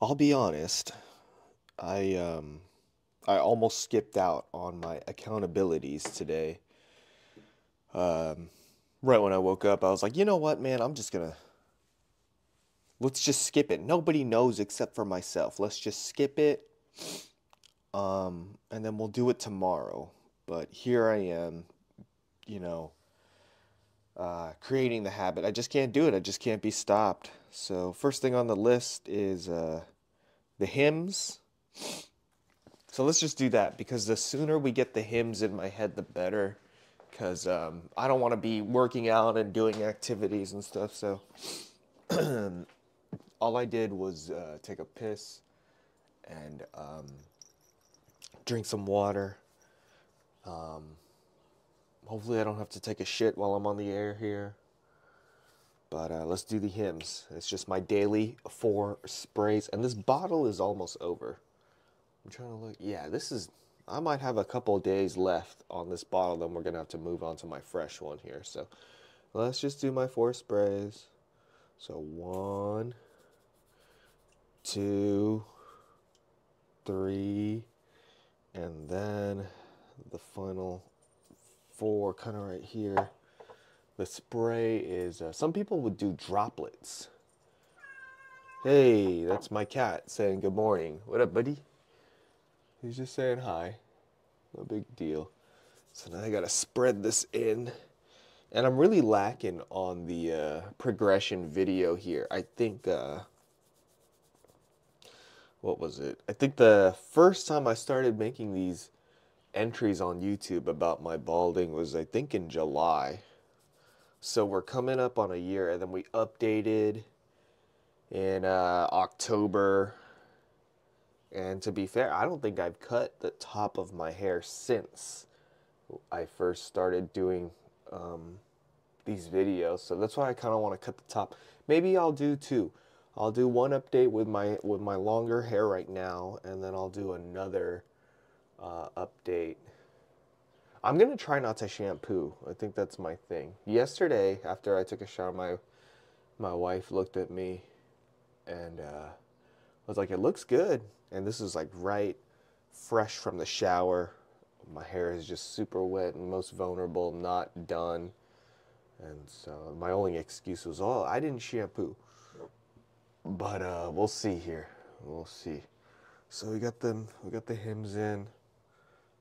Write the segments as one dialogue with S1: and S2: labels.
S1: I'll be honest. I um I almost skipped out on my accountabilities today. Um right when I woke up, I was like, "You know what, man? I'm just to let's just skip it. Nobody knows except for myself. Let's just skip it. Um and then we'll do it tomorrow." But here I am, you know, uh, creating the habit. I just can't do it. I just can't be stopped. So first thing on the list is uh, the Hims. So let's just do that because the sooner we get the Hims in my head, the better. Because um, I don't want to be working out and doing activities and stuff. So all I did was uh, take a piss and um, drink some water. Um, hopefully, I don't have to take a shit while I'm on the air here. But uh, let's do the Hims. It's just my daily four sprays. And this bottle is almost over. I'm trying to look. Yeah, this is. I might have a couple days left on this bottle. Then we're going to have to move on to my fresh one here. So let's just do my four sprays. So one, two, three, and then the final four kind of right here. The spray is, uh, some people would do droplets. Hey, that's my cat saying good morning. What up, buddy? He's just saying hi. No big deal. So now I gotta spread this in. And I'm really lacking on the uh, progression video here. I think, uh, what was it? I think the first time I started making these entries on YouTube about my balding was, I think, in July. So we're coming up on a year, and then we updated in uh, October. And to be fair, I don't think I've cut the top of my hair since I first started doing um, these videos. So that's why I kind of want to cut the top. Maybe I'll do two. I'll do one update with my with my longer hair right now, and then I'll do another uh, update I'm gonna try not to shampoo. I think that's my thing. Yesterday, after I took a shower, my my wife looked at me and uh, was like, "It looks good." And this is like right fresh from the shower. My hair is just super wet and most vulnerable, not done. And so my only excuse was, "Oh, I didn't shampoo." But uh, we'll see here. We'll see. So we got them. We got the Hims in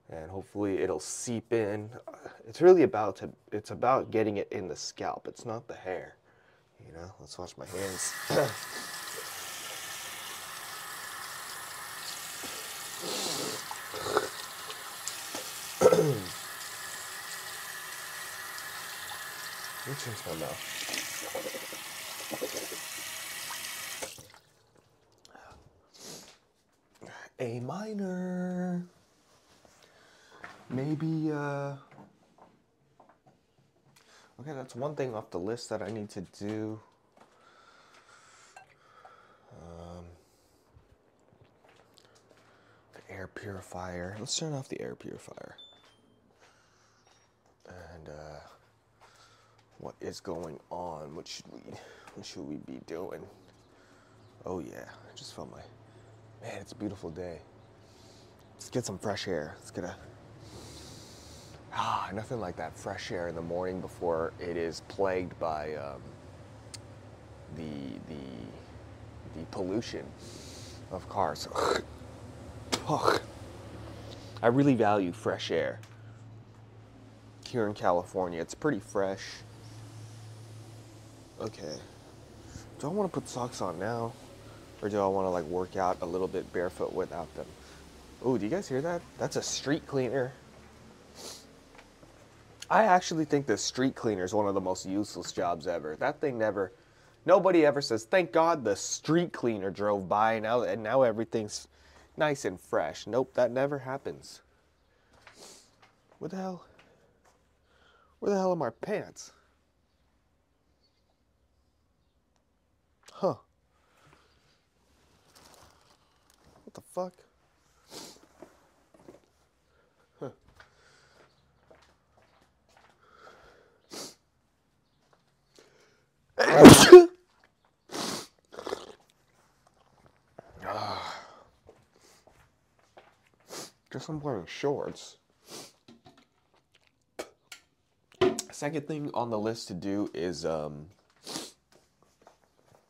S1: and hopefully it'll seep in. Uh, it's really about to, it's about getting it in the scalp. It's not the hair. You know, let's wash my hands. Let me my mouth. A minor maybe uh okay that's one thing off the list that i need to do. Um, the air purifier. Let's turn off the air purifier. And uh what is going on? What should we what should we be doing? Oh yeah i just felt my man it's a beautiful day. Let's get some fresh air. Let's get a Ah, nothing like that fresh air in the morning before it is plagued by um, the the the pollution of cars. I really value fresh air here in California. It's pretty fresh. Okay. Do I want to put socks on now? Or do I want to like work out a little bit barefoot without them? Oh, do you guys hear that? That's a street cleaner. I actually think the street cleaner is one of the most useless jobs ever. That thing never, nobody ever says, thank God the street cleaner drove by now and now everything's nice and fresh. Nope, that never happens. What the hell? Where the hell are my pants? Huh. What the fuck? Guess I'm wearing shorts. Second thing on the list to do is um,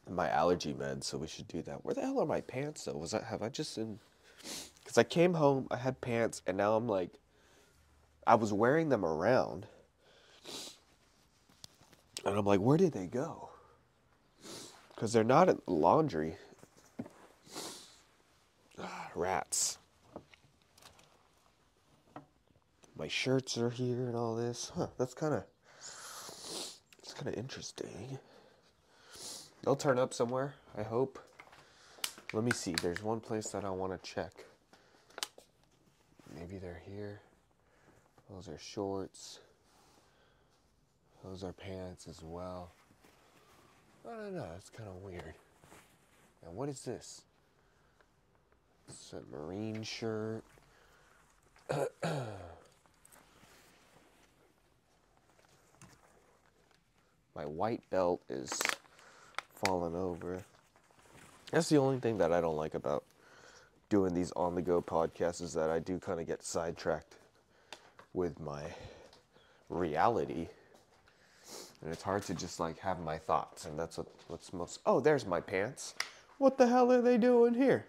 S1: my allergy meds, so we should do that. Where the hell are my pants though? Was that have I just in? Because I came home, I had pants, and now I'm like, I was wearing them around and I'm like, where did they go? Because they're not in laundry. Ah, rats. My shirts are here and all this. Huh, that's kind of it's kind of interesting. They'll turn up somewhere, I hope. Let me see. There's one place that I want to check. Maybe they're here. Those are shorts. Those are pants as well. I don't know. It's kind of weird. And what is this? It's a marine shirt. My white belt is falling over. That's the only thing that I don't like about doing these on the go podcasts is that I do kind of get sidetracked with my reality. And it's hard to just like have my thoughts and that's what, what's most Oh, there's my pants. What the hell are they doing here?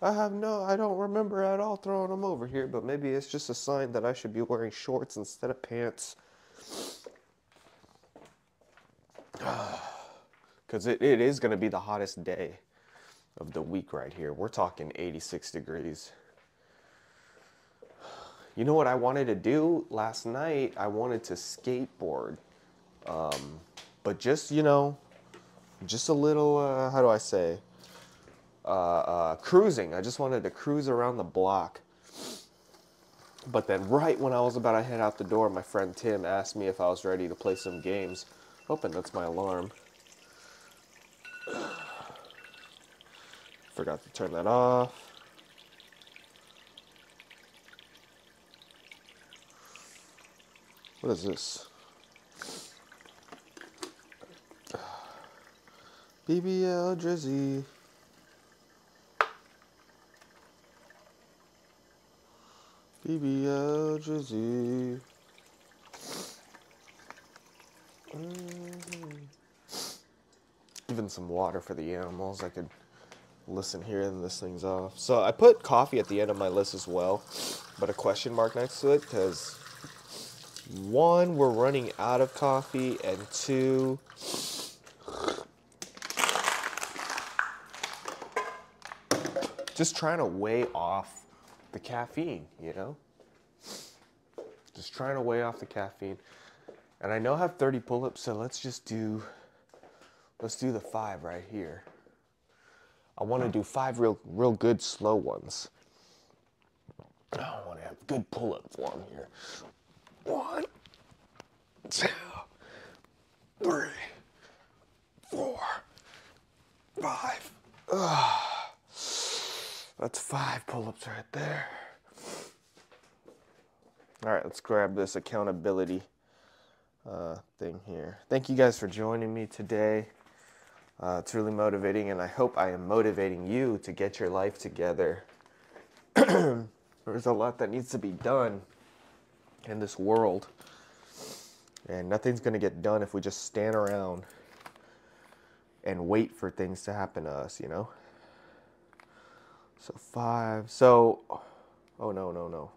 S1: I have no I don't remember at all throwing them over here, but maybe it's just a sign that I should be wearing shorts instead of pants. because it, it is going to be the hottest day of the week right here. We're talking 86 degrees. You know what I wanted to do last night? I wanted to skateboard. Um, but just, you know, just a little, uh, how do I say, uh, uh, cruising. I just wanted to cruise around the block. But then, right when I was about to head out the door, my friend Tim asked me if I was ready to play some games. Open, that's my alarm. Forgot to turn that off. What is this? BBL Drizzy. BBL Drizzy. Mm-hmm. Even some water for the animals. I could listen here and this thing's off. So I put coffee at the end of my list as well, but a question mark next to it because one, we're running out of coffee, and two, just trying to weigh off the caffeine, you know? Just trying to weigh off the caffeine. And I know I have 30 pull-ups, so let's just do, let's do the five right here. I want to do five real, real good slow ones. I want to have good pull-up form here. One, two, three, four, five. Ugh. That's five pull-ups right there. All right, let's grab this accountability uh, thing here. Thank you guys for joining me today. Uh, it's really motivating, and I hope I am motivating you to get your life together. There's a lot that needs to be done in this world, and nothing's going to get done if we just stand around and wait for things to happen to us, you know? So five. So, oh no, no, no.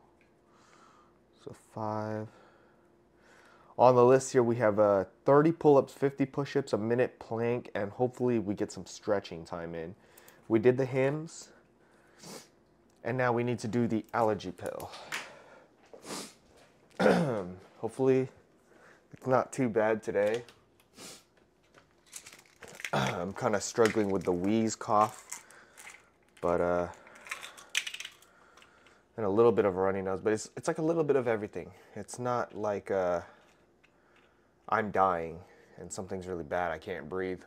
S1: So five. On the list here, we have uh, 30 pull-ups, 50 push-ups, a minute plank, and hopefully we get some stretching time in. We did the Hims, and now we need to do the allergy pill. hopefully it's not too bad today. I'm kind of struggling with the wheeze cough, but uh, and a little bit of a runny nose, but it's it's like a little bit of everything. It's not like uh, I'm dying and something's really bad. I can't breathe.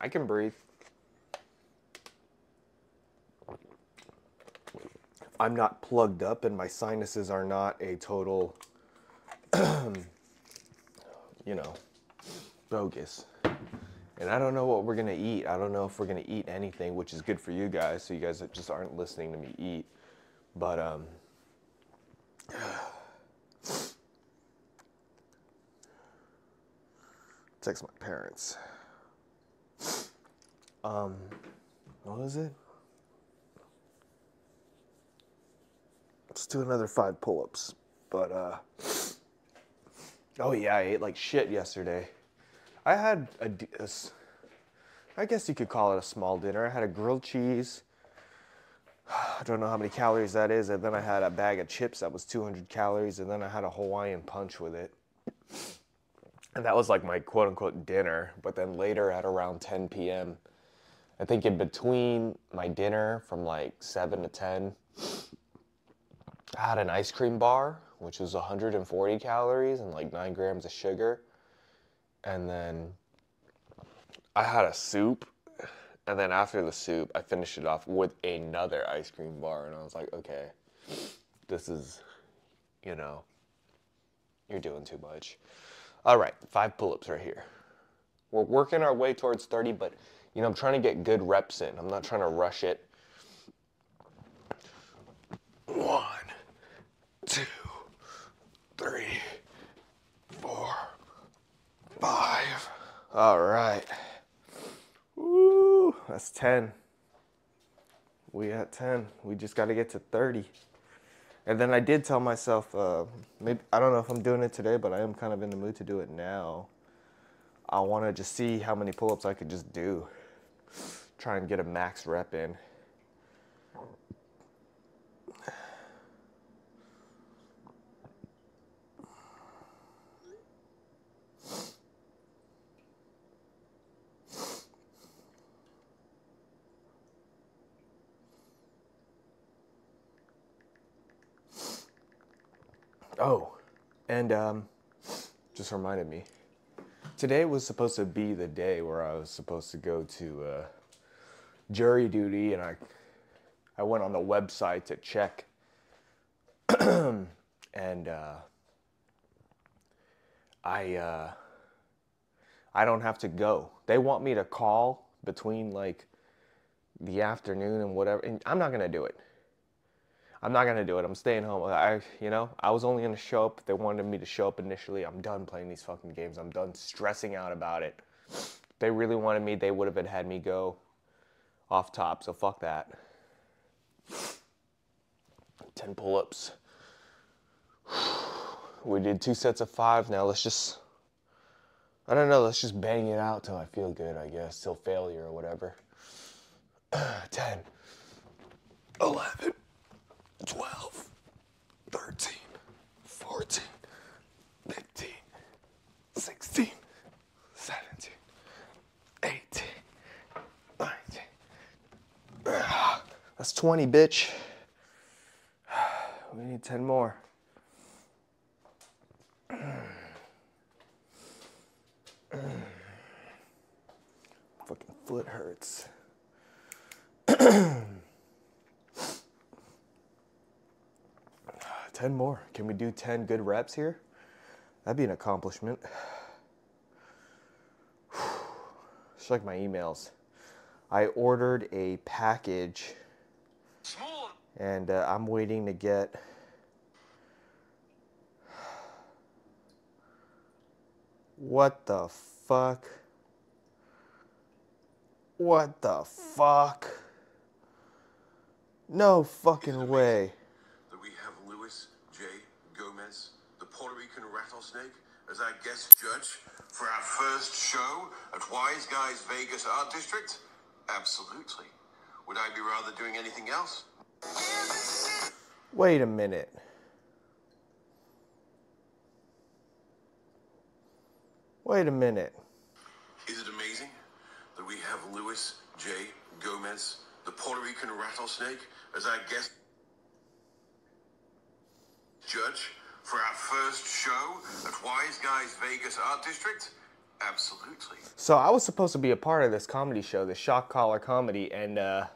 S1: I can breathe. I'm not plugged up and my sinuses are not a total, you know, bogus. And I don't know what we're to eat. I don't know if we're to eat anything, which is good for you guys, so you guys just aren't listening to me eat. But um, Text my parents. Um, what was it? Let's do another five pull-ups. But uh, oh yeah, I ate like shit yesterday. I had a, a I guess you could call it a small dinner. I had a grilled cheese. I don't know how many calories that is, and then I had a bag of chips that was 200 calories, and then I had a Hawaiian punch with it. And that was like my quote unquote dinner. But then later at around 10 p.m., I think in between my dinner from like 7 to 10, I had an ice cream bar, which was 140 calories and like 9 grams of sugar. And then I had a soup. And then after the soup, I finished it off with another ice cream bar. And I was like, okay, this is, you know, you're doing too much. All right, five pull ups right here. We're working our way towards 30, but you know, I'm trying to get good reps in. I'm not trying to rush it. One, two, three, five. All right. Woo, that's 10. We at 10. We just got to get to 30. And then I did tell myself, uh, maybe I don't know if I'm doing it today, but I am kind of in the mood to do it now. I want to just see how many pull-ups I could just do. Try and get a max rep in. Oh, and um, just reminded me. Today was supposed to be the day where I was supposed to go to uh, jury duty, and I, I went on the website to check, and uh, I, uh, I don't have to go. They want me to call between like the afternoon and whatever, and I'm not gonna do it. I'm not gonna do it. I'm staying home. I, you know, I was only gonna show up. They wanted me to show up initially. I'm done playing these fucking games. I'm done stressing out about it. If they really wanted me, they would have had me go off top. So fuck that. Ten pull-ups. We did two sets of five. Now let's just, I don't know. Let's just bang it out till I feel good. I guess till failure or whatever. 10, 11. 12, 13, 14, 15, 16, 17, 18, 19. Ah, That's 20, bitch. We need 10 more. Fucking foot hurts. 10 more. Can we do 10 good reps here? That'd be an accomplishment. It's like my emails. I ordered a package and uh, I'm waiting to get. What the fuck? What the fuck? No fucking way.
S2: That we have Luis J. Gomez, the Puerto Rican rattlesnake, as our guest judge for our first show at Wise Guys Vegas Art District? Absolutely. Would I be rather doing anything else?
S1: Wait a minute. Wait a minute.
S2: Is it amazing that we have Luis J. Gomez, the Puerto Rican rattlesnake, as our guest judge for our first show at Wise Guys Vegas Art District? Absolutely.
S1: So I was supposed to be a part of this comedy show, the Shock Collar Comedy, and uh,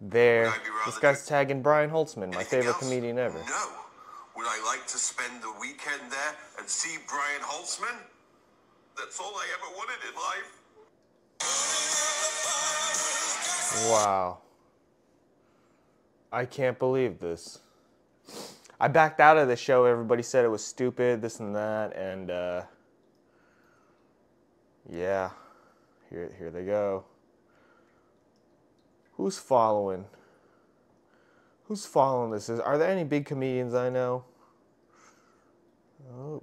S1: there,
S2: Would I be rather
S1: this guy's tagging Brian Holtzman, my favorite
S2: else?
S1: comedian ever.
S2: No. Would I like to spend the weekend there and see Brian Holtzman? That's all I ever wanted in life.
S1: Wow. I can't believe this. I backed out of the show. Everybody said it was stupid, this and that, and uh, yeah, here here they go. Who's following? Who's following this? Is are there any big comedians I know? Oh.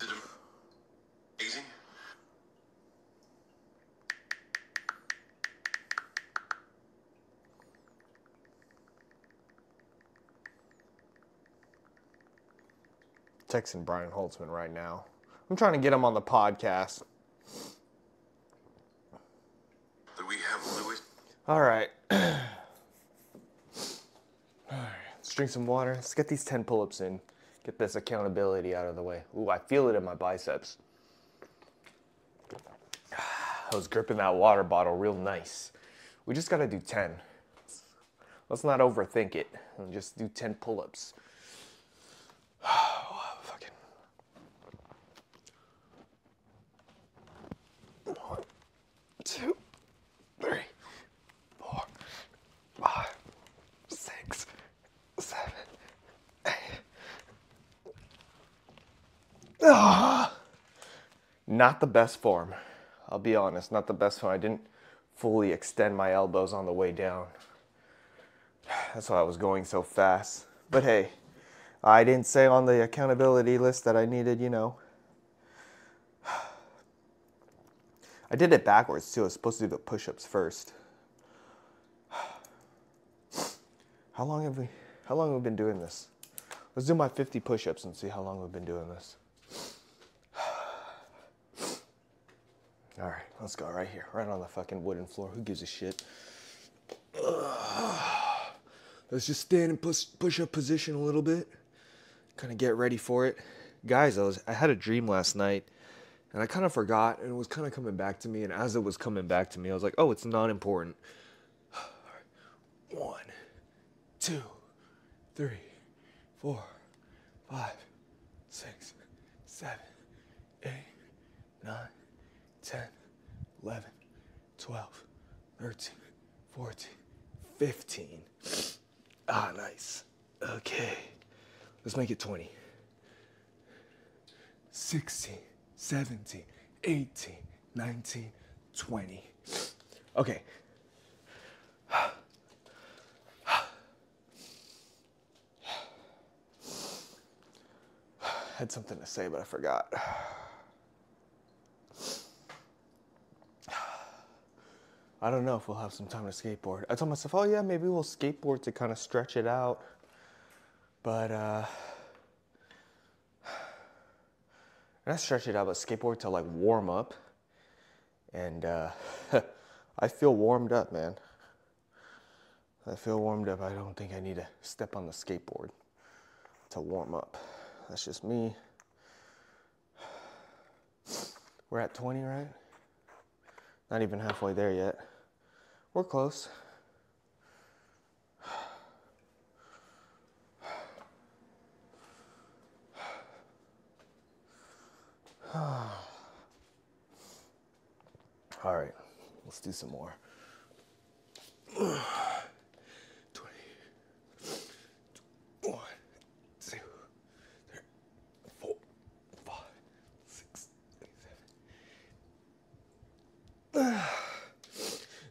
S1: Texting Brian Holtzman right now. I'm trying to get him on the podcast.
S2: That we have Luis.
S1: All right. All right. Let's drink some water. Let's get these 10 pull ups in. Get this accountability out of the way. Ooh, I feel it in my biceps. I was gripping that water bottle real nice. We just got to do 10. Let's not overthink it and just do 10 pull ups. Fucking. One, two, three, four, five, six, seven, eight. Ah. Not the best form. I'll be honest, not the best form. I didn't fully extend my elbows on the way down. That's why I was going so fast. But hey, I didn't say on the accountability list that I needed, you know. I did it backwards too. I was supposed to do the push ups first. How long have we how long have we been doing this? Let's do my 50 push ups and see how long we've been doing this. All right, let's go right here, right on the fucking wooden floor. Who gives a shit? Let's just stand in push push up position a little bit. Kind of get ready for it. Guys, I was I had a dream last night and I kind of forgot and it was kind of coming back to me and as it was coming back to me, I was like, "Oh, it's not important." One, two, three, four, five, six, seven, eight, nine, 10, 11, 12, 13, 14, 15. Ah, nice. Okay. Let's make it 20. 16, 17, 18, 19, 20. Okay. had something to say, but I forgot. I don't know if we'll have some time to skateboard. I told myself, oh yeah, maybe we'll skateboard to kind of stretch it out. But, uh, not stretch it out, but skateboard to like warm up. And, uh, I feel warmed up, man. I feel warmed up. I don't think I need to step on the skateboard to warm up. That's just me. We're at 20, right? Not even halfway there yet. We're close. All right, let's do some more. 20. One, two, three, four, five, six, seven.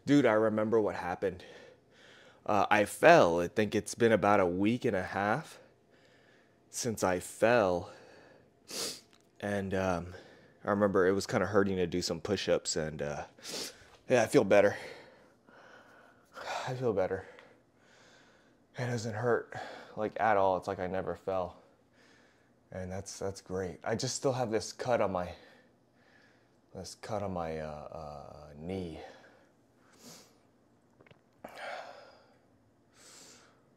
S1: Dude, I remember what happened. Uh, I fell. I think it's been about a week and a half since I fell. And um, I remember it was kind of hurting to do some push ups. And uh, yeah, I feel better. I feel better. It doesn't hurt like at all. It's like I never fell. And that's that's great. I just still have this cut on my this cut on my uh, uh, knee.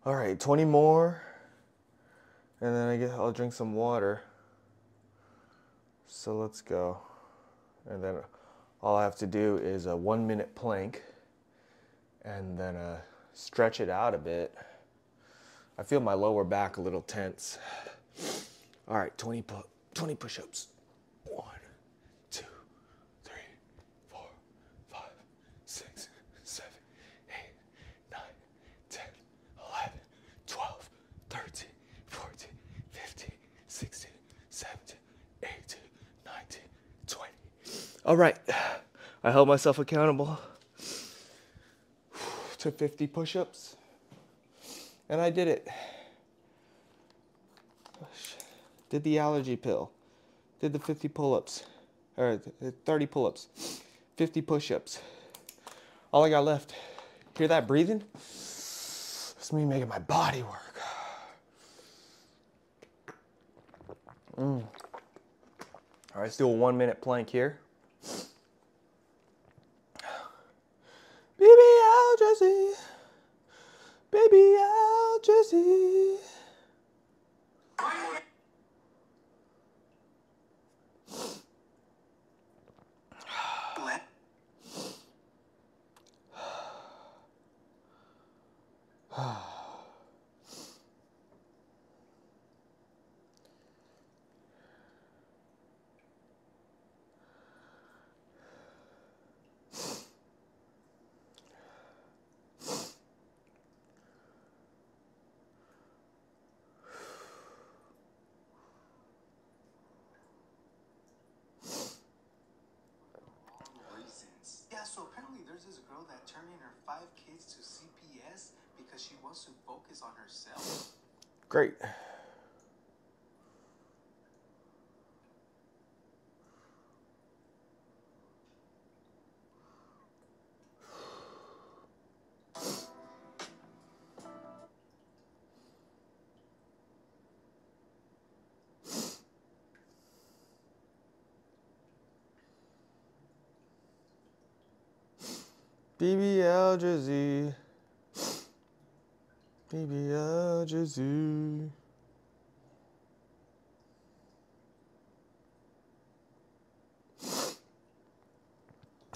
S1: All right, 20 more. And then I guess I'll drink some water. So let's go. And then all I have to do is a one minute plank and then uh, stretch it out a bit. I feel my lower back a little tense. All right, 20, pu- 20 push ups. One, two, three, four, five, six, seven, eight, nine, 10, 11, 12, 13, 14, 15, All right. I held myself accountable to 50 push ups. And I did it. Did the allergy pill. Did the 50 pull ups. Or 30 pull ups. 50 push ups. All I got left. Hear that breathing? It's me making my body work. Mm. All right, let's do a one minute plank here. BBL Jesse. BBL Jesse.
S3: reasons. Yeah, so apparently there's this girl that turned in her five kids to CPS because she wants to focus on herself.
S1: Great. BBL Jersey. BBL Jersey.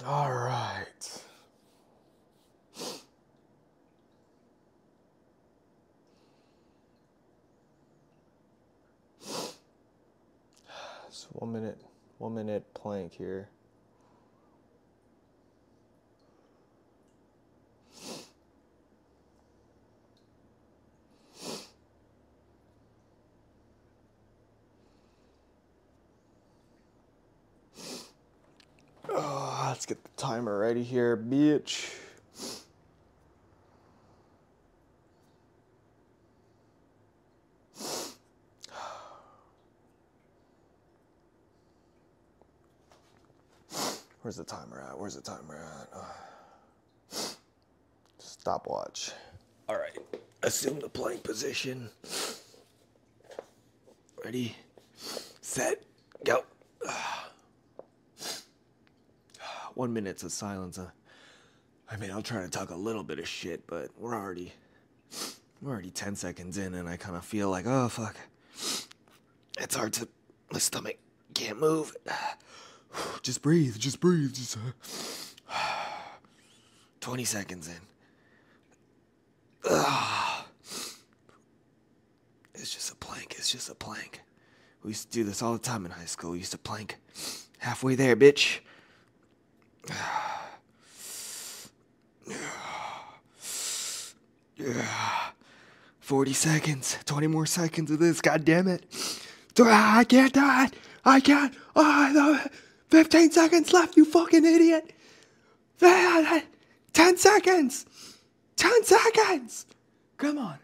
S1: All right. So one minute, one minute plank here. Oh, let's get the here, bitch. Where's the timer at? Where's the timer at? Stopwatch. All right. Assume the plank position. Ready, set, go. One minute's of silence. Uh, I mean, I'll try to talk a little bit of shit, but we're already we're already ten seconds in, and I kind of feel like, oh fuck, it's hard to my stomach can't move. Just breathe, just breathe, just. Uh, Twenty seconds in. Ugh. It's just a plank. It's just a plank. We used to do this all the time in high school. We used to plank halfway there, bitch. 40 seconds. 20 more seconds of this. God damn it. Ah, I can't do it. I can't. Oh, 15 seconds left, you fucking idiot. 10 seconds. 10 seconds. Come on.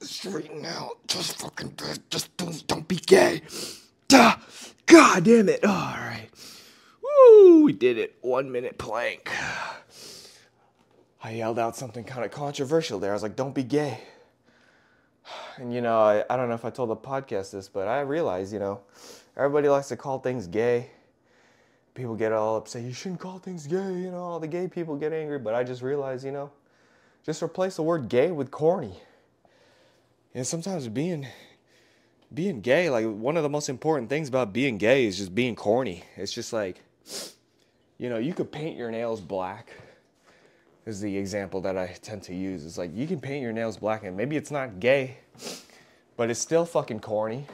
S1: Straighten out. Just fucking do it. Just don't, don't be gay. God damn it. all right. Woo, we did it. One minute plank. I yelled out something kind of controversial there. I was like, don't be gay. And you know, I, I don't know if I told the podcast this, but I realized, you know, everybody likes to call things gay. People get all upset. You shouldn't call things gay. You know, all the gay people get angry. But I just realized, you know, just replace the word gay with corny. And sometimes being being gay, like one of the most important things about being gay is just being corny. It's just like, you know, you could paint your nails black. Is the example that I tend to use. It's like you can paint your nails black and maybe it's not gay, but it's still fucking corny.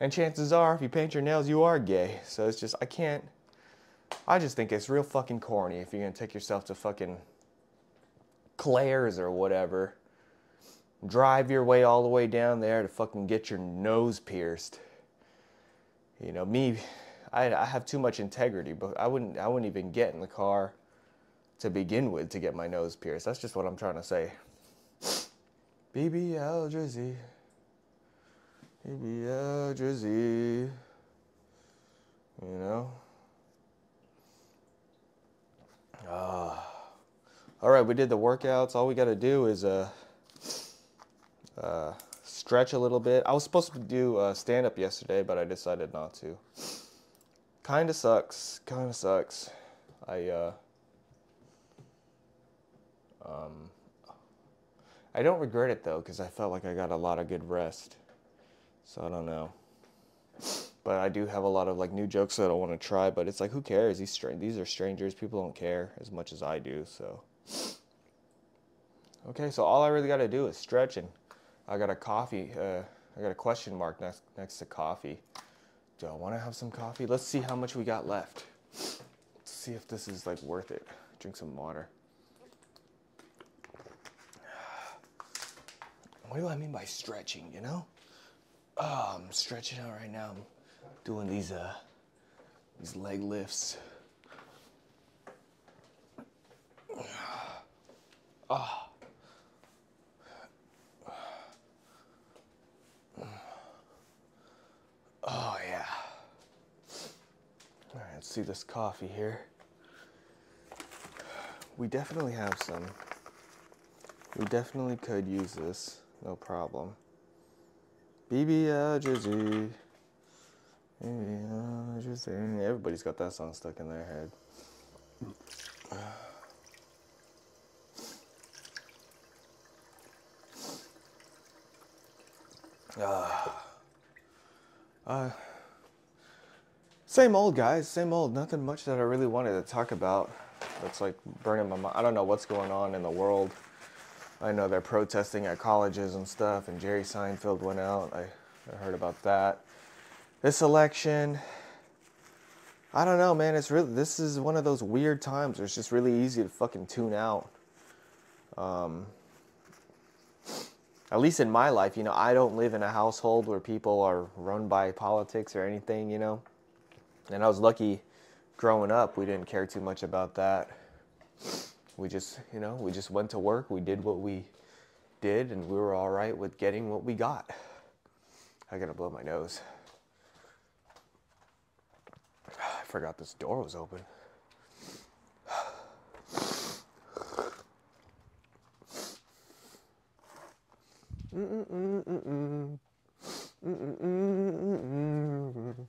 S1: And chances are, if you paint your nails, you are gay. So it's just, I can't, I just think it's real fucking corny if you're gonna take yourself to fucking Claire's or whatever. Drive your way all the way down there to fucking get your nose pierced. You know, me, I I have too much integrity, but I wouldn't I wouldn't even get in the car to begin with to get my nose pierced. That's just what I'm trying to say. BBL Drizzy. BBL Drizzy. You know? Ah. all right, we did the workouts. All we got to do is uh, uh, stretch a little bit. I was supposed to do uh, stand up yesterday, but I decided not to. Kind of sucks. Kind of sucks. I uh, um, I don't regret it though, because I felt like I got a lot of good rest. So I don't know. But I do have a lot of like new jokes that I want to try. But it's like, who cares? These these are strangers. People don't care as much as I do. So. Okay, so all I really got to do is stretch, and I got a coffee. Uh, I got a question mark next next to coffee. Do I want to have some coffee? Let's see how much we got left. Let's see if this is like worth it. Drink some water. What do I mean by stretching? You know? Oh, I'm stretching out right now. I'm doing these uh these leg lifts. Oh. Oh yeah. See this coffee here. We definitely have some. We definitely could use this, no problem. BBL Drizzy. Everybody's got that song stuck in their head. Ah. Uh, same old guys, same old. Nothing much that I really wanted to talk about. That's like burning my mind. I don't know what's going on in the world. I know they're protesting at colleges and stuff, and Jerry Seinfeld went out. I, I heard about that. This election, I don't know, man. It's really this is one of those weird times where it's just really easy to fucking tune out. Um, at least in my life, you know, I don't live in a household where people are run by politics or anything, you know. And I was lucky growing up, we didn't care too much about that. We just, you know, we just went to work, we did what we did, and we were all right with getting what we got. I gotta blow my nose. I forgot this door was open.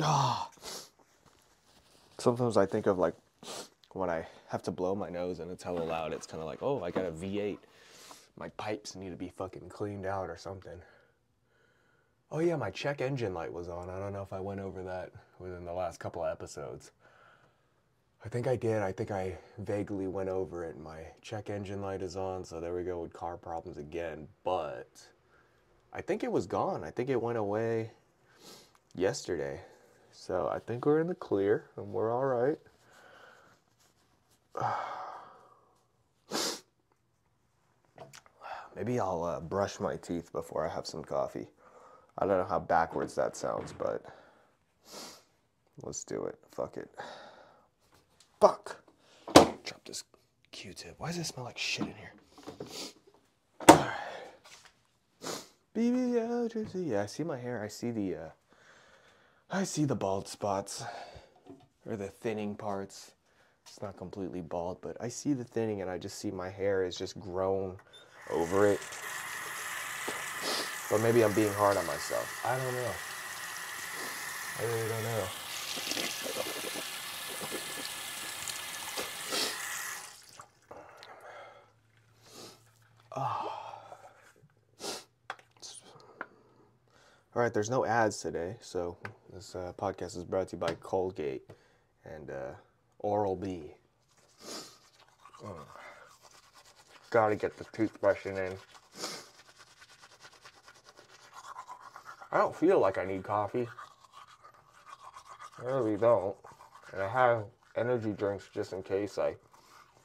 S1: Ah. Sometimes I think of like when I have to blow my nose and it's hella loud, it's kind of like, oh, I got a V8. My pipes need to be fucking cleaned out or something. Oh yeah, my check engine light was on. I don't know if I went over that within the last couple of episodes. I think I did. I think I vaguely went over it. My check engine light is on, so there we go with car problems again. But I think it was gone. I think it went away yesterday. So I think we're in the clear and we're all right. Maybe I'll uh, brush my teeth before I have some coffee. I don't know how backwards that sounds, but let's do it. Fuck it. Fuck. Drop this Q-tip. Why does it smell like shit in here? Alright. BBL Jersey. Yeah, I see my hair. I see the uh I see the bald spots. Or the thinning parts. It's not completely bald, but I see the thinning and I just see my hair is just grown over it. But maybe I'm being hard on myself. I don't know. I really don't know. All right, there's no ads today, so this uh, podcast is brought to you by Colgate and uh, Oral B. Gotta get the toothbrushing in. I don't feel like I need coffee. I really don't. And I have energy drinks just in case I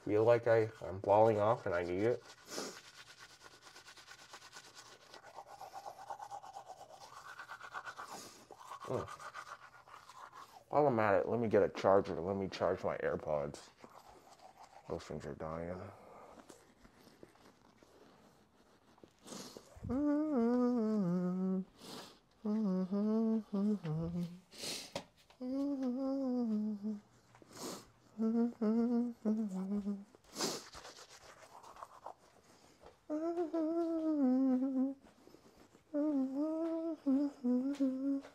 S1: feel like I, I'm falling off and I need it. Hmm. While I'm at it, let me get a charger. Let me charge my AirPods. Those things are dying.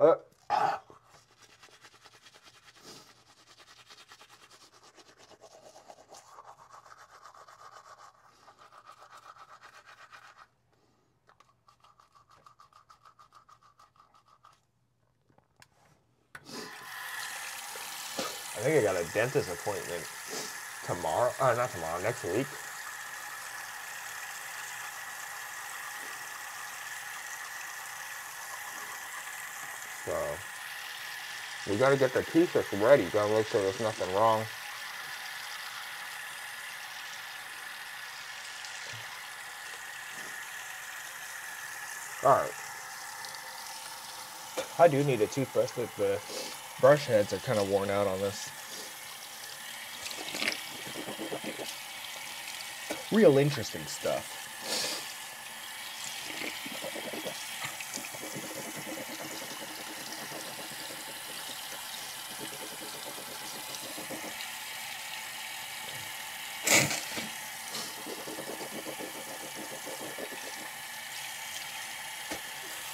S1: Uh. I think I got a dentist appointment tomorrow. Uh, not tomorrow, next week. So we gotta get the t-shirts ready. Gotta make sure there's nothing wrong. All right. I do need a toothbrush, but the brush heads are kind of worn out on this. Real interesting stuff.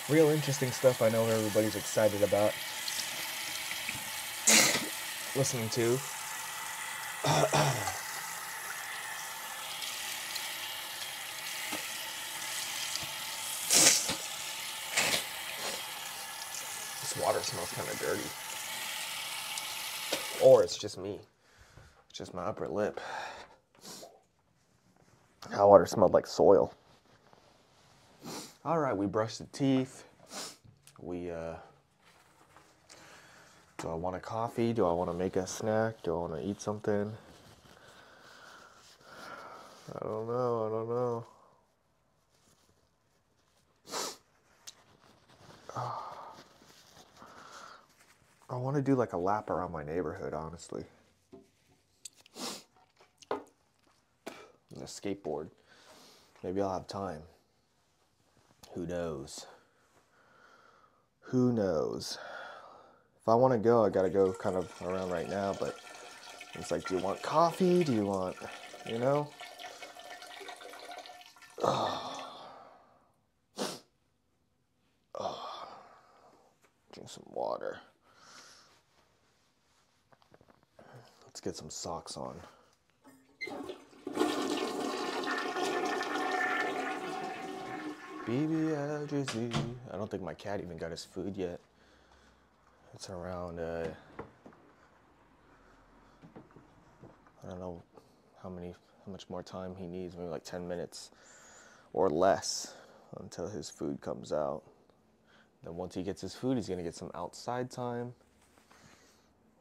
S1: Real interesting stuff I know everybody's excited about listening to. this water smells kind of dirty. Or it's just me. It's just my upper lip. That water smelled like soil. All right, we brushed the teeth. We, uh, do I want a coffee? Do I want to make a snack? Do I want to eat something? I don't know. I don't know. I want to do like a lap around my neighborhood, honestly. And a skateboard. Maybe I'll have time. Who knows? Who knows? If I want to go, I got to go kind of around right now, but it's like, do you want coffee? Do you want, you know? Oh. Oh. Drink some water. Let's get some socks on. BBLGZ. I don't think my cat even got his food yet. It's around, uh, I don't know how many, how much more time he needs, maybe like 10 minutes or less until his food comes out. Then once he gets his food, he's gonna get some outside time.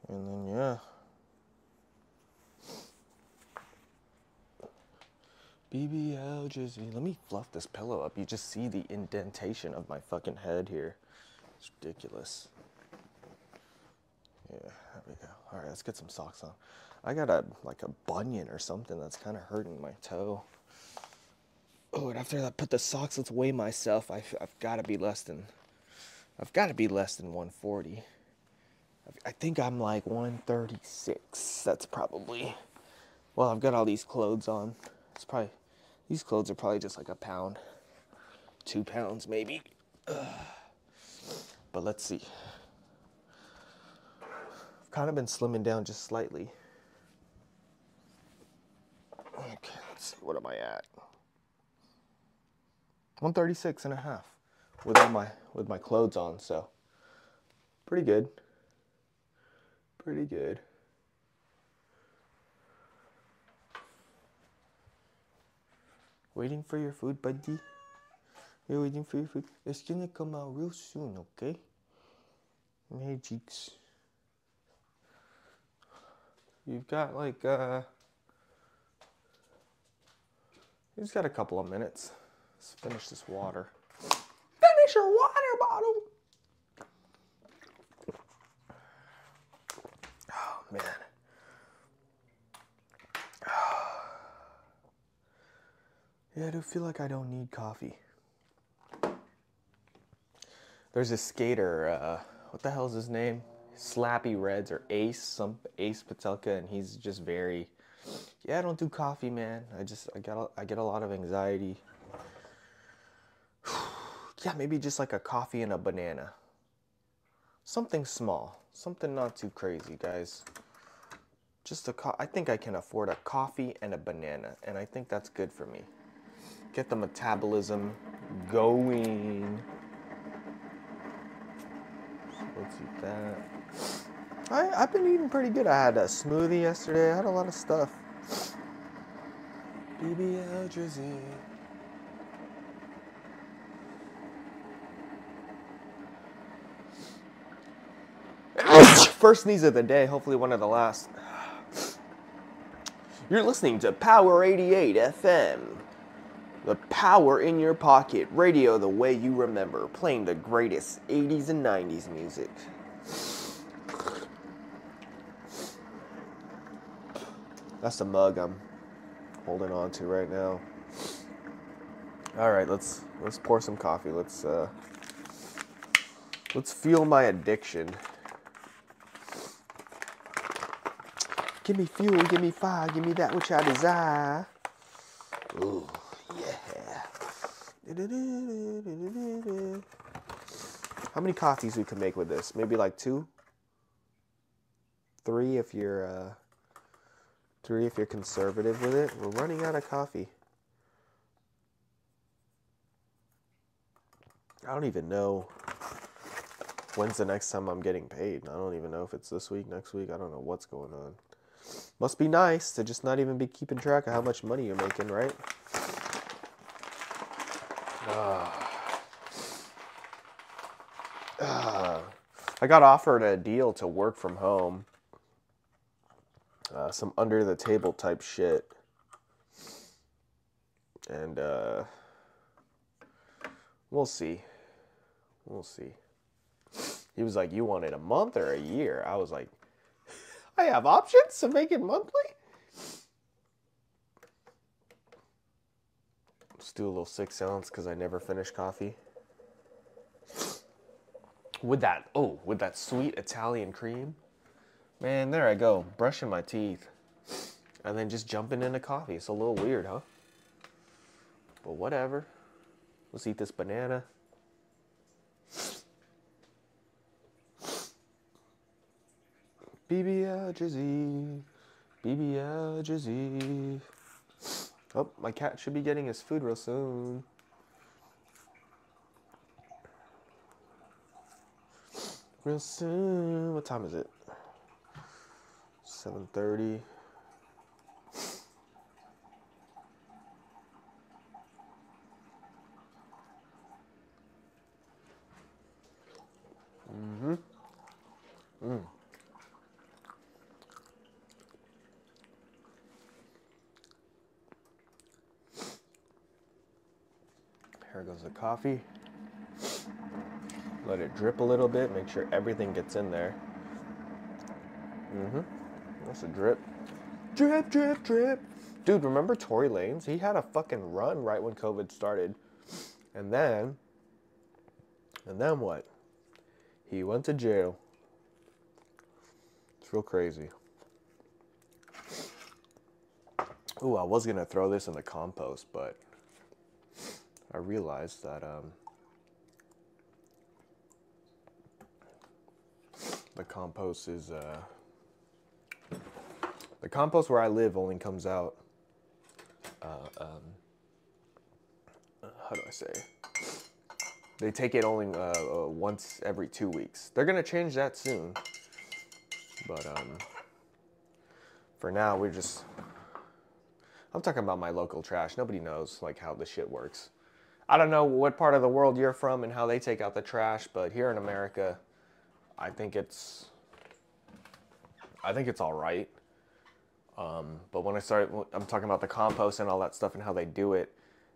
S1: And then, yeah. BBL Jizzy. Let me fluff this pillow up. You just see the indentation of my fucking head here. It's ridiculous. Yeah, there we go. All right, let's get some socks on. I got a like a bunion or something that's kind of hurting my toe. Oh, and after I put the socks, let's weigh myself. I've, I've got to be less than, I've got to be less than 140. I've- think I'm like 136. That's probably, well, I've got all these clothes on. It's probably, these clothes are probably just like a pound, two pounds maybe. Ugh. But let's see. I've kind of been slimming down just slightly. Okay, let's see, what am I at? 136 and a half with all my with my clothes on, so pretty good. Pretty good. Waiting for your food, buddy. You're waiting for your food. It's gonna come out real soon, okay? Hey, cheeks. You've got like uh You've got a couple of minutes. Let's finish this water. Finish your water bottle. Oh man. Yeah, I do feel like I don't need coffee. There's a skater, uh, what the hell is his name? Slappy Reds or Ace, some Ace Pelka, and he's just very, yeah, I don't do coffee, man. I just, I get, a, I get a lot of anxiety. yeah, maybe just like a coffee and a banana. Something small, something not too crazy, guys. Just a, co- I think I can afford a coffee and a banana, and I think that's good for me. Get the metabolism going. Let's eat that. I, I've been eating pretty good. I had a smoothie yesterday. I had a lot of stuff. BBL Drizzy. First sneeze of the day, hopefully one of the last. You're listening to Power 88 FM. The power in your pocket, radio the way you remember, playing the greatest 80s and 90s music. That's the mug I'm holding on to right now. All right, let's let's pour some coffee. Let's uh let's feel my addiction. Give me fuel, give me fire, give me that which I desire. Ooh, yeah. How many coffees we can make with this? Maybe like two? Three if you're uh three if you're conservative with it. We're running out of coffee. I don't even know when's the next time I'm getting paid. I don't even know if it's this week, next week. I don't know what's going on. Must be nice to just not even be keeping track of how much money you're making, right? Ah. Ah. I got offered a deal to work from home. Uh, some under the table type shit. And uh, we'll see. We'll see. He was like, You want it a month or a year? I was like, I have options to make it monthly? Let's do a little six ounce because I never finish coffee. With that, oh, with that sweet Italian cream. Man, there I go, brushing my teeth. And then just jumping into coffee. It's a little weird, huh? But whatever. Let's eat this banana. BBL Drizzy. BBL Drizzy. Oh, my cat should be getting his food real soon. Real soon. What time is it? 7:30. Mhm. Mm. Here goes the coffee. Let it drip a little bit, make sure everything gets in there. Mm-hmm. That's a drip. Drip, drip, drip. Dude, remember Tory Lanez? He had a fucking run right when COVID started. And then, and then what? He went to jail. It's real crazy. Ooh, I was gonna throw this in the compost, but I realized that um, the compost is uh, the compost where I live only comes out uh, um, how do I say? They take it only uh, uh, once every two weeks. They're gonna change that soon, but um, for now we're just. I'm talking about my local trash. Nobody knows like how this shit works. I don't know what part of the world you're from and how they take out the trash, but here in America, I think it's. I think it's all right. Um, but when I started, I'm talking about the compost and all that stuff and how they do it.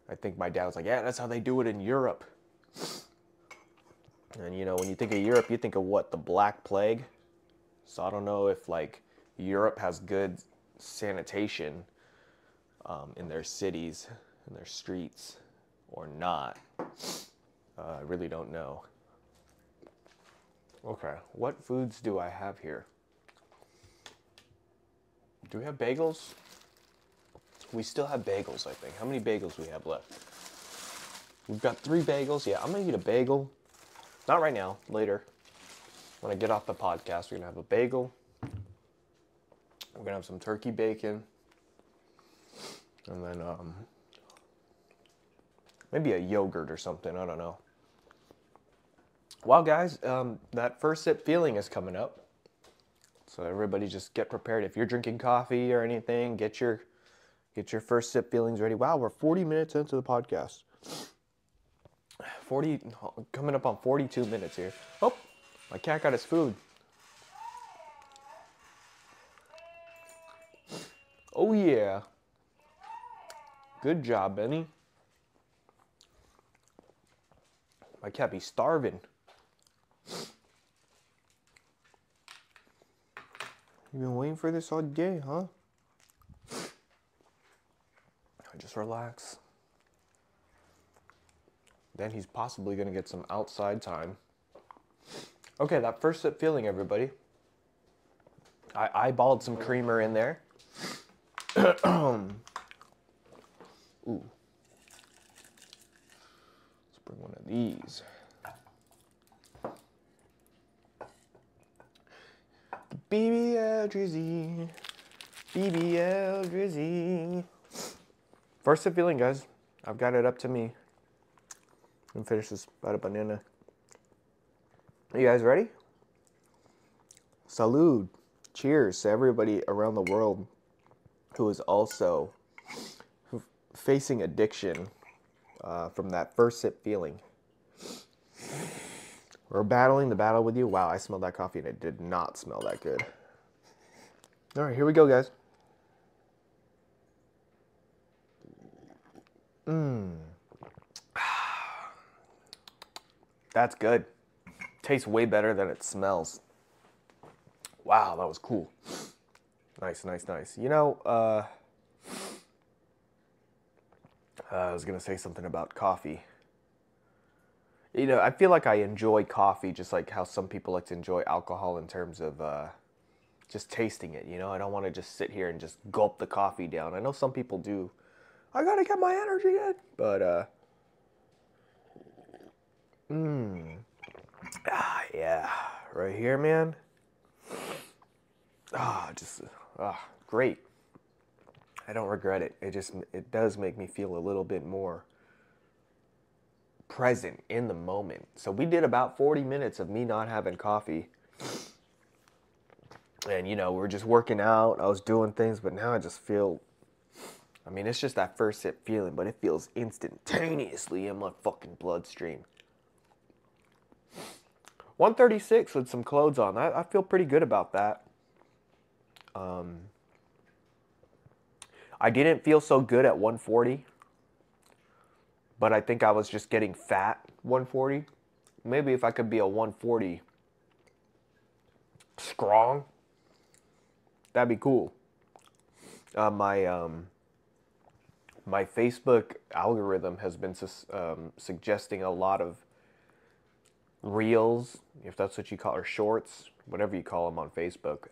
S1: I think my dad was like, "Yeah, that's how they do it in Europe." And you know, when you think of Europe, you think of what the Black Plague. So I don't know if like Europe has good sanitation um, in their cities, in their streets, or not. Uh, I really don't know. Okay, what foods do I have here? Do we have bagels? We still have bagels, I think. How many bagels we have left? We've got three bagels. Yeah, I'm gonna eat a bagel. Not right now, later. When I get off the podcast, we're gonna have a bagel. We're gonna have some turkey bacon. And then um, maybe a yogurt or something. I don't know. Well, guys, um, that first sip feeling is coming up. So everybody just get prepared. If you're drinking coffee or anything, get your get your first sip feelings ready. Wow, we're 40 minutes into the podcast. 40 coming up on 42 minutes here. Oh, my cat got his food. Oh yeah. Good job, Benny. My cat be starving. You've been waiting for this all day, huh? Just relax. Then he's possibly going to get some outside time. Okay, that first sip feeling, everybody. I eyeballed some creamer in there. Ooh. Let's bring one of these. BBL Drizzy. BBL Drizzy. First sip feeling, guys. I've got it up to me. And finish this about a banana. Are you guys ready? Salud. Cheers to everybody around the world who is also facing addiction uh, from that first sip feeling. We're battling the battle with you. Wow, I smelled that coffee and it did not smell that good. All right, here we go, guys. Mmm. That's good. Tastes way better than it smells. Wow, that was cool. Nice, nice, nice. You know, uh, uh, I was going to say something about coffee. You know, I feel like I enjoy coffee just like how some people like to enjoy alcohol in terms of uh, just tasting it. You know, I don't want to just sit here and just gulp the coffee down. I know some people do. I got to get my energy in. But, uh, mmm. Ah, yeah. Right here, man. Ah, just, ah, great. I don't regret it. It just, it does make me feel a little bit more present in the moment. So we did about 40 minutes of me not having coffee. And, you know, we are just working out. I was doing things, but now I just feel. I mean, it's just that first sip feeling, but it feels instantaneously in my fucking bloodstream. 136 with some clothes on. I, I feel pretty good about that. Um, I didn't feel so good at 140 but I think I was just getting fat 140. Maybe if I could be a 140 strong, that'd be cool. Uh, my um, my Facebook algorithm has been um, suggesting a lot of reels, if that's what you call or shorts, whatever you call them on Facebook,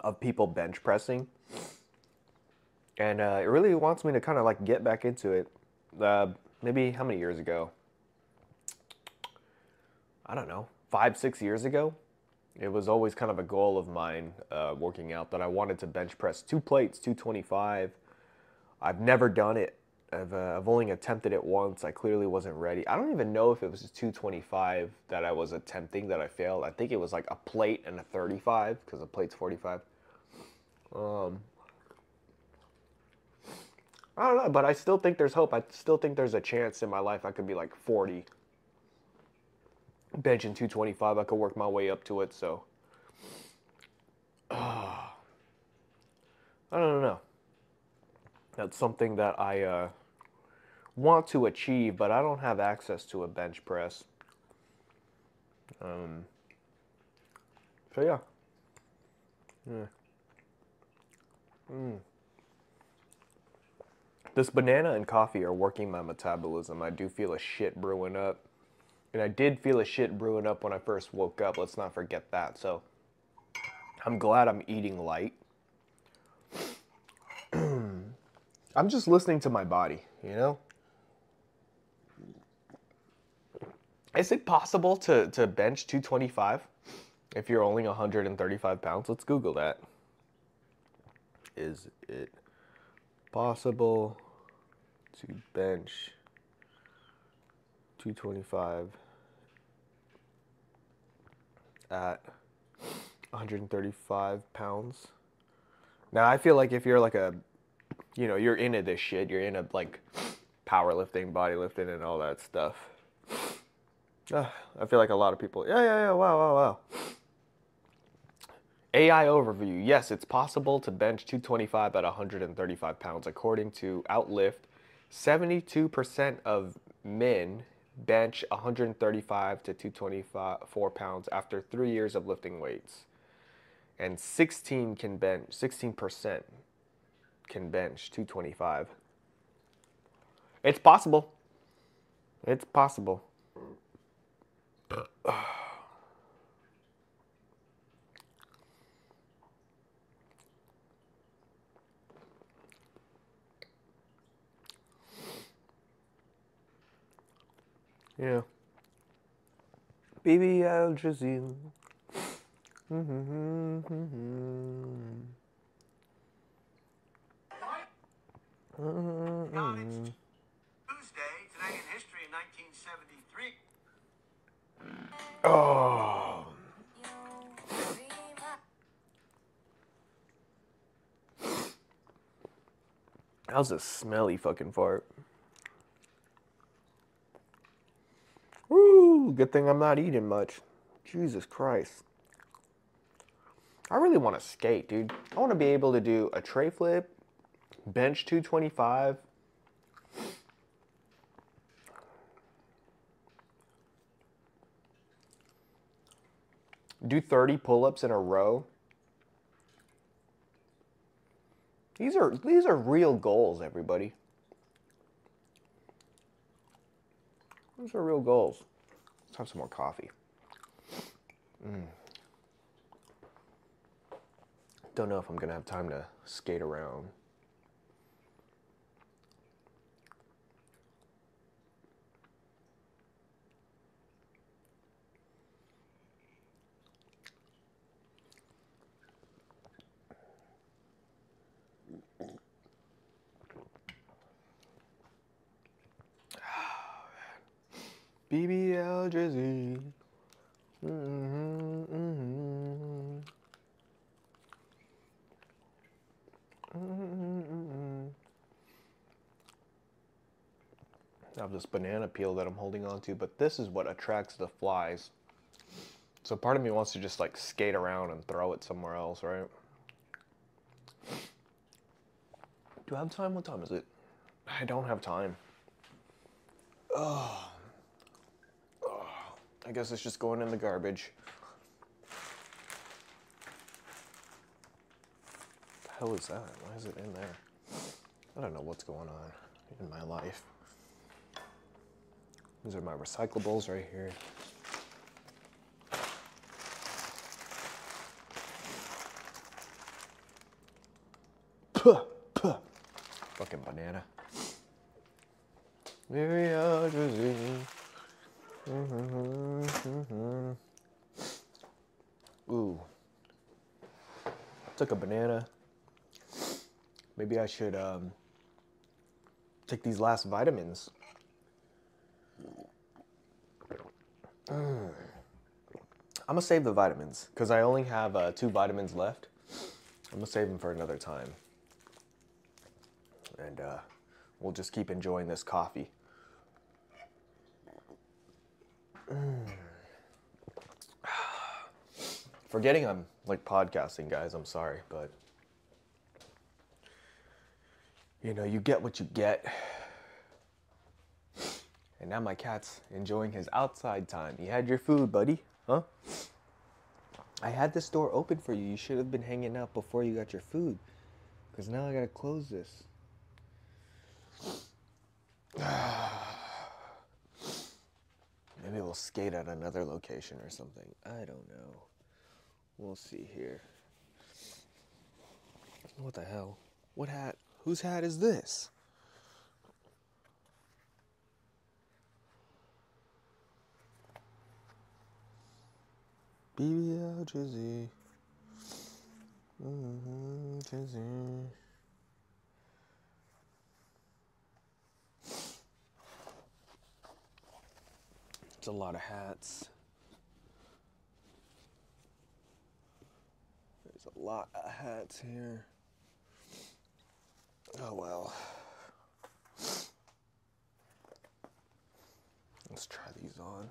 S1: of people bench pressing, and uh, it really wants me to kind of like get back into it uh, maybe how many years ago? I don't know, five, six years ago. It was always kind of a goal of mine uh, working out that I wanted to bench press two plates, 225. I've never done it. I've, uh, I've only attempted it once. I clearly wasn't ready. I don't even know if it was 225 that I was attempting that I failed. I think it was like a plate and a 35 because a plate's 45. Um, I don't know, but I still think there's hope. I still think there's a chance in my life I could be like 40. Benching 225, I could work my way up to it. So, uh, I don't know. That's something that I uh, want to achieve, but I don't have access to a bench press. Um, so yeah. Yeah. Mm. This banana and coffee are working my metabolism. I do feel a shit brewing up. And I did feel a shit brewing up when I first woke up. Let's not forget that. So I'm glad I'm eating light. I'm just listening to my body, you know? Is it possible to, to bench 225 if you're only 135 pounds? Let's Google that. Is it possible to bench 225 at 135 pounds? Now, I feel like if you're like a, you know, you're into this shit, you're into like powerlifting, bodybuilding, and all that stuff. Uh, I feel like a lot of people, yeah, yeah, yeah, wow, wow, wow. AI overview. Yes, it's possible to bench 225 at 135 pounds. According to Outlift, 72% of men bench 135 to 224 pounds after three years of lifting weights. And 16 can bench, 16% can bench 225. It's possible. It's possible. Yeah. Baby Al Jazeel.
S4: Knowledge. Mm-hmm. Mm-hmm. Tuesday, today in history in 1973.
S1: Oh. That was a smelly fucking fart. Woo! Good thing I'm not eating much. Jesus Christ. I really want to skate, dude. I want to be able to do a tre flip, bench 225. Do 30 pull-ups in a row. These are these are real goals, everybody. Those are real goals. Let's have some more coffee. Mm. Don't know if I'm gonna have time to skate around. BBL Drizzy. Mm-hmm, mm-hmm. Mm-hmm. I have this banana peel that I'm holding on to, but this is what attracts the flies. So part of me wants to just like skate around and throw it somewhere else, right? Do I have time? What time is it? I don't have time. Oh. I guess it's just going in the garbage. The hell is that? Why is it in there? I don't know what's going on in my life. These are my recyclables right here. Puh, puh. Fucking banana. Maybe I'll just Ooh. Took a banana. Maybe I should um, Take these last vitamins. I'm gonna save the vitamins because I only have uh, two vitamins left. I'm gonna save them for another time, and uh, we'll just keep enjoying this coffee. Forgetting I'm like podcasting, guys. I'm sorry, but you know, you get what you get. And now my cat's enjoying his outside time. You had your food, buddy, huh? I had this door open for you. You should have been hanging out before you got your food. Because now I gotta close this. Ah. Maybe we'll skate at another location or something. I don't know. We'll see here. What the hell? What hat? Whose hat is this? BBL Jizzy. Mm-hmm, Jizzy. It's a lot of hats. There's a lot of hats here. Oh well. Let's try these on.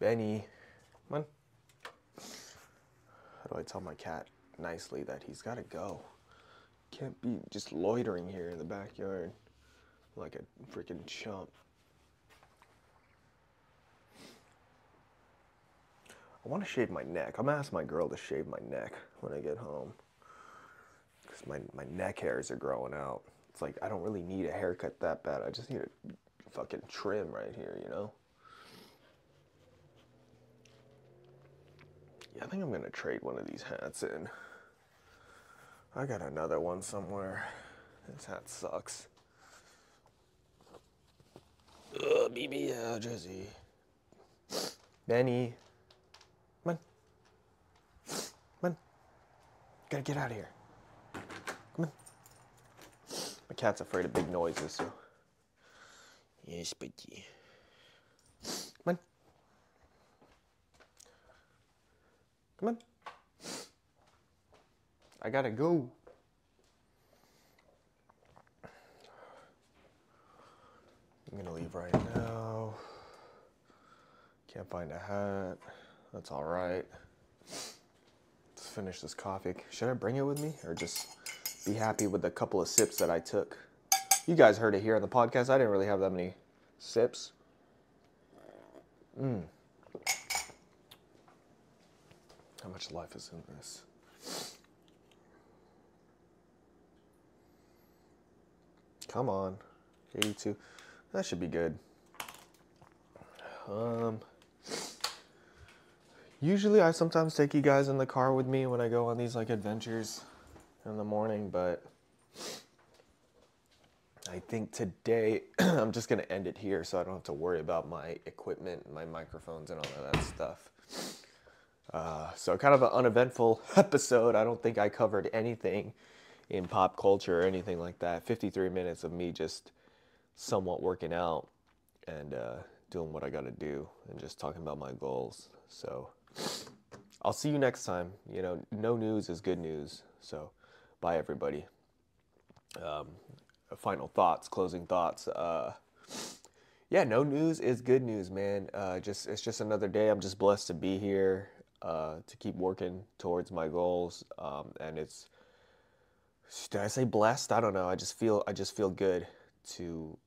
S1: Benny, come on. How do I tell my cat nicely that he's got to go? Can't be just loitering here in the backyard like a freaking chump. I want to shave my neck. I'm gonna ask my girl to shave my neck when I get home. Because my, my neck hairs are growing out. It's like I don't really need a haircut that bad. I just need a fucking trim right here, you know? Yeah, I think I'm gonna trade one of these hats in. I got another one somewhere. This hat sucks. Ugh, BBL Jersey. Benny. Come on. Come on. Gotta get out of here. Come on. My cat's afraid of big noises, so. Yes, buddy. Come on. Come on. I gotta go. I'm gonna leave right now. Can't find a hat. That's all right. Finish this coffee. Should I bring it with me or just be happy with the couple of sips that I took? You guys heard it here on the podcast. I didn't really have that many sips. Mmm. How much life is in this? Come on. 82. That should be good. Um, usually I sometimes take you guys in the car with me when I go on these like adventures in the morning, but I think today I'm just gonna end it here so I don't have to worry about my equipment, my microphones, and all of that stuff. Uh, so kind of an uneventful episode. I don't think I covered anything in pop culture or anything like that. 53 minutes of me just somewhat working out and uh, doing what I got to do and just talking about my goals. So I'll see you next time. You know, no news is good news. So bye, everybody. Um, final thoughts, closing thoughts. Uh, yeah, no news is good news, man. Uh, just it's just another day. I'm just blessed to be here, uh, to keep working towards my goals, um, and it's. Did I say blessed? I don't know. I just feel I just feel good to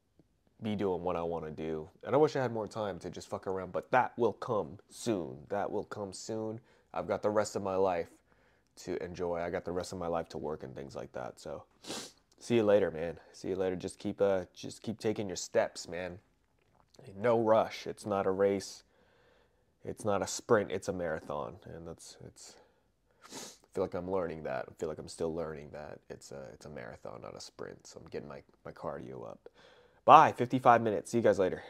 S1: be doing what I want to do, and I wish I had more time to just fuck around. But that will come soon. That will come soon. I've got the rest of my life to enjoy. I got the rest of my life to work and things like that. So, see you later, man. See you later. Just keep uh, just keep taking your steps, man. No rush. It's not a race. It's not a sprint. It's a marathon, and that's it's. I feel like I'm learning that. I feel like I'm still learning that it's a it's a marathon, not a sprint. So I'm getting my my cardio up. Bye. 55 minutes. See you guys later.